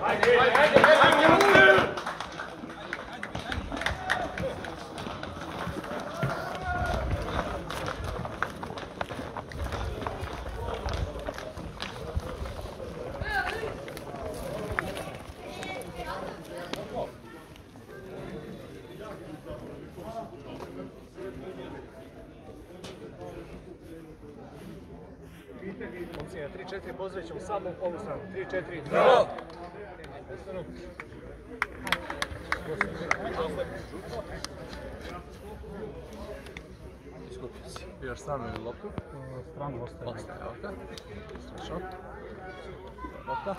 Haydi haydi haydi. Opcija 3-4, pozdravit ćemo samo ovu stranu. 3-4, Bravo! Iskupio si. Biraš stranu ili loptu? Stranu ostaje. Ostaje, ok. Strašno. Lopta.